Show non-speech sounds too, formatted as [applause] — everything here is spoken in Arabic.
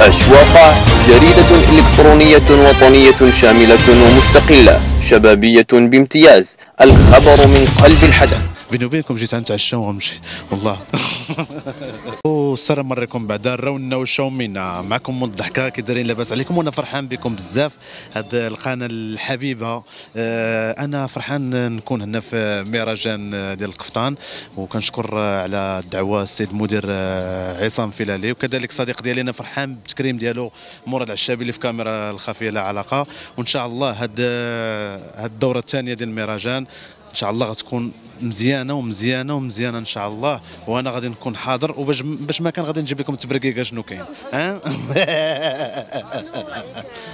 أشواق جريدة إلكترونية وطنية شاملة ومستقلة شبابية بامتياز. الخبر من قلب الحدث. بيني وبينكم جيت نتعشى ونمشي والله. [laughs] والسلام عليكم بعد الرونا والشومينا معكم الضحكة كي دايرين لاباس عليكم وأنا فرحان بكم بزاف. هاد القناة الحبيبة آه، أنا فرحان نكون هنا في مهرجان ديال القفطان. وكنشكر على الدعوة السيد المدير آه، عصام فيلالي. وكذلك صديق ديالي أنا فرحان بالتكريم ديالو مراد العشابي اللي في كاميرا الخفية لا علاقة. وإن شاء الله هاد آه، هاد الدورة الثانية ديال المهرجان ان شاء الله غتكون مزيانة ومزيانة ومزيانة ان شاء الله وأنا غادي نكون حاضر وباش باش ما كان غادي نجيب لكم التبرقيقه شنو كاين. [laughs]